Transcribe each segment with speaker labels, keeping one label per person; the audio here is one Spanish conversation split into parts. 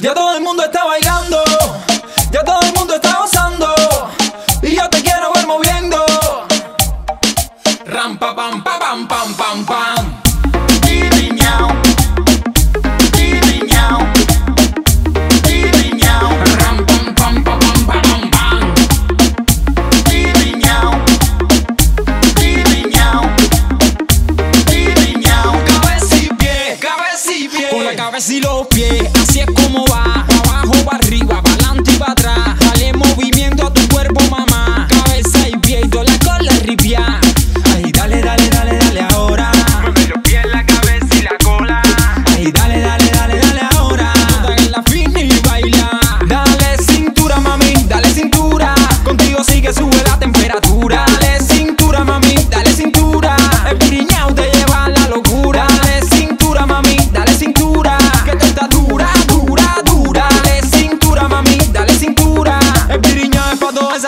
Speaker 1: Ya todo el mundo está bailando, ya todo el mundo está gozando y yo te quiero ver moviendo. Ram pa pam pa pam pam pam pam.
Speaker 2: Dili ñao. Dili ñao. Dili ñao.
Speaker 1: Ram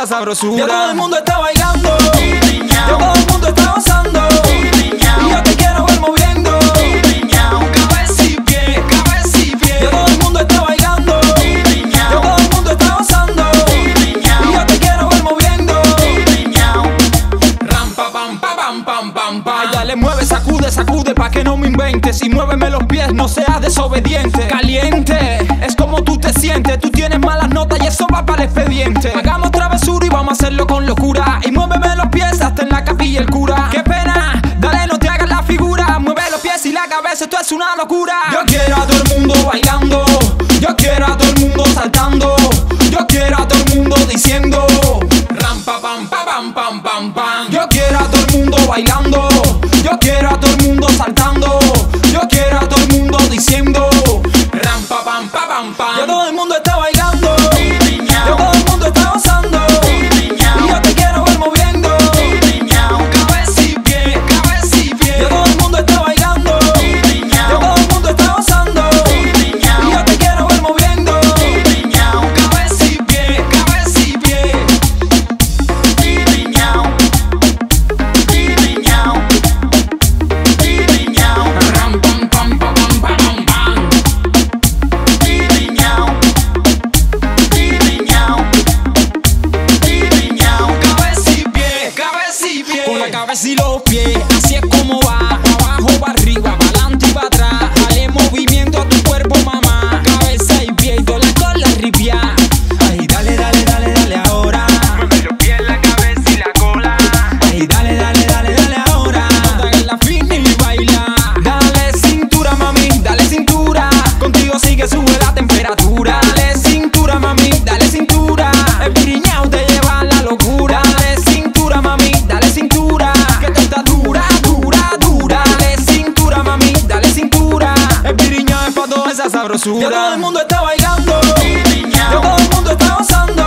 Speaker 1: esa sabrosura. Ya todo el mundo está bailando. Ya todo el mundo está gozando. Y yo te quiero ver moviendo. Cabeza y pie, cabeza y pie. Ya todo el mundo está bailando. Ya todo el mundo está gozando. Y yo te quiero ver moviendo.
Speaker 2: Dili ñao.
Speaker 1: Ram pa pam pa pam pam pam pam. Ay, dale, mueve, sacude, sacude pa' que no me inventes. Y muéveme los pies, no seas desobediente. Caliente, es como tú te sientes. Tú tienes malas notas y eso va para el expediente. El cura. Qué pena, dale, no te hagas la figura. Mueve los pies y la cabeza, esto es una locura. Yo quiero a todo el mundo bailando. Yo quiero a todo el mundo saltando. Yo quiero a todo el mundo diciendo. Ram pa pam pa pam pam pam pam. Yo quiero a todo el mundo bailando. Yo quiero a todo el mundo saltando. Yo quiero a todo el mundo diciendo. Ram pa pam pa pam pam. Pies, así es como va.
Speaker 2: basura.
Speaker 1: Ya todo el mundo está bailando. Ya todo el mundo está gozando.